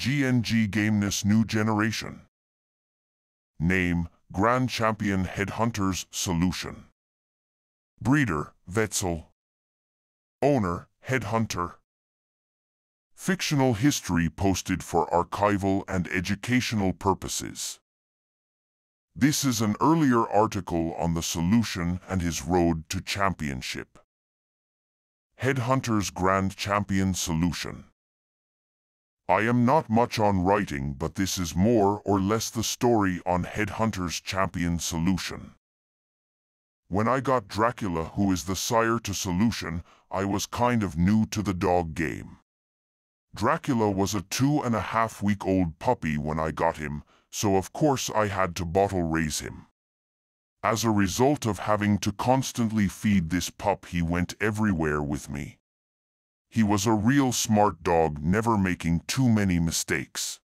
GNG Gameness New Generation. Name, Grand Champion Headhunters Solution. Breeder, Wetzel. Owner, Headhunter. Fictional history posted for archival and educational purposes. This is an earlier article on the solution and his road to championship. Headhunter's Grand Champion Solution. I am not much on writing, but this is more or less the story on Headhunter's Champion Solution. When I got Dracula, who is the sire to Solution, I was kind of new to the dog game. Dracula was a two and a half week old puppy when I got him, so of course I had to bottle raise him. As a result of having to constantly feed this pup he went everywhere with me. He was a real smart dog never making too many mistakes.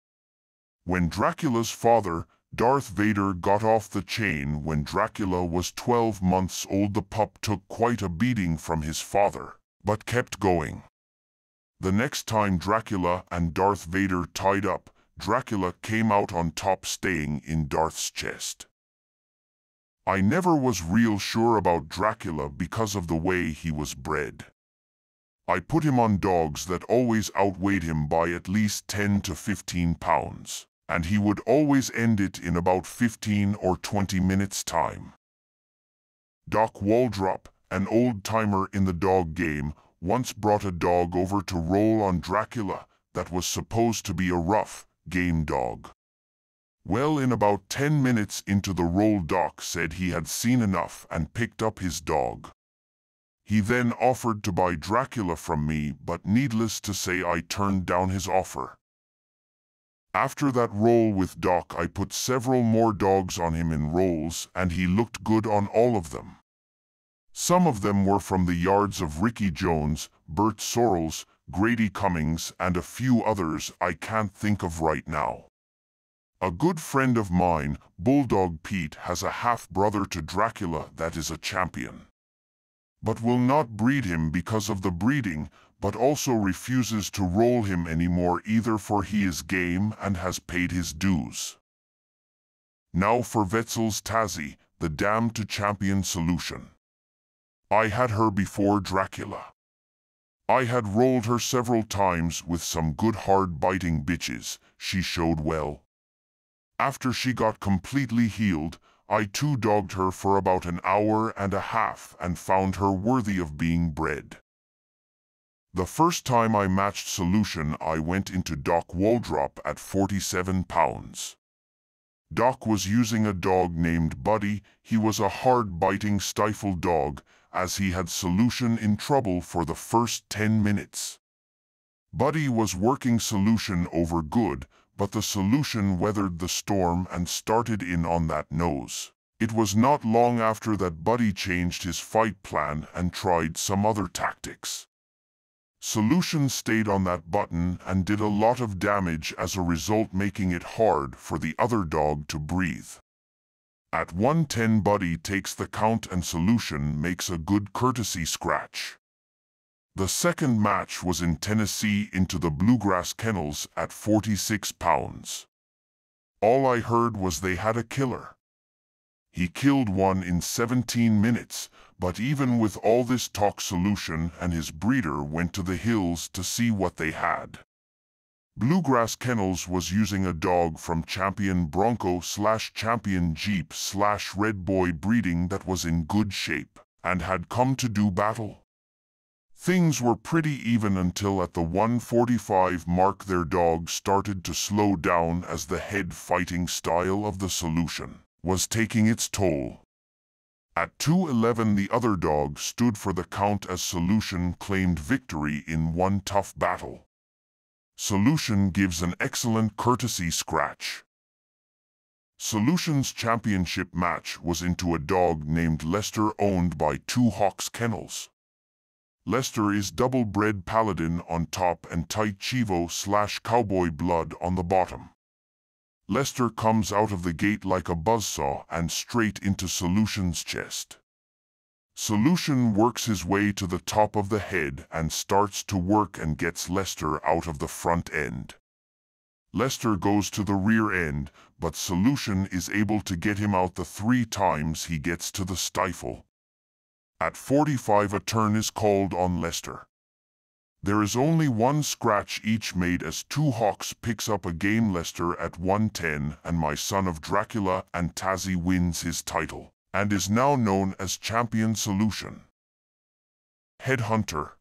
When Dracula's father, Darth Vader got off the chain when Dracula was 12 months old the pup took quite a beating from his father, but kept going. The next time Dracula and Darth Vader tied up, Dracula came out on top staying in Darth's chest. I never was real sure about Dracula because of the way he was bred. I put him on dogs that always outweighed him by at least 10 to 15 pounds, and he would always end it in about 15 or 20 minutes time. Doc Waldrop, an old-timer in the dog game, once brought a dog over to roll on Dracula that was supposed to be a rough, game dog. Well in about 10 minutes into the roll Doc said he had seen enough and picked up his dog. He then offered to buy Dracula from me but needless to say I turned down his offer. After that roll with Doc I put several more dogs on him in rolls and he looked good on all of them. Some of them were from the yards of Ricky Jones, Bert Sorrells, Grady Cummings, and a few others I can't think of right now. A good friend of mine, Bulldog Pete, has a half-brother to Dracula that is a champion. But will not breed him because of the breeding, but also refuses to roll him anymore either for he is game and has paid his dues. Now for Wetzel's Tazzy, the dam to champion solution. I had her before Dracula. I had rolled her several times with some good hard-biting bitches, she showed well. After she got completely healed, I too dogged her for about an hour and a half and found her worthy of being bred. The first time I matched Solution I went into Doc Waldrop at 47 pounds. Doc was using a dog named Buddy, he was a hard-biting stifle dog, as he had Solution in trouble for the first 10 minutes. Buddy was working Solution over good, but the Solution weathered the storm and started in on that nose. It was not long after that Buddy changed his fight plan and tried some other tactics. Solution stayed on that button and did a lot of damage as a result making it hard for the other dog to breathe. At 110 Buddy takes the count and Solution makes a good courtesy scratch. The second match was in Tennessee into the Bluegrass Kennels at 46 pounds. All I heard was they had a killer. He killed one in 17 minutes, but even with all this talk Solution and his breeder went to the hills to see what they had. Bluegrass Kennels was using a dog from Champion Bronco slash Champion Jeep slash Red Boy breeding that was in good shape and had come to do battle. Things were pretty even until at the 145 mark their dog started to slow down as the head fighting style of the solution was taking its toll. At 211 the other dog stood for the count as Solution claimed victory in one tough battle. Solution gives an excellent courtesy scratch. Solution's championship match was into a dog named Lester owned by Two Hawks Kennels. Lester is double-bred paladin on top and tight chivo slash cowboy blood on the bottom. Lester comes out of the gate like a buzzsaw and straight into Solution's chest. Solution works his way to the top of the head and starts to work and gets Lester out of the front end. Lester goes to the rear end, but Solution is able to get him out the three times he gets to the stifle. At 45 a turn is called on Lester. There is only one scratch each made as Two Hawks picks up a game Lester at 110 and my son of Dracula and Tazzy wins his title and is now known as Champion Solution. Headhunter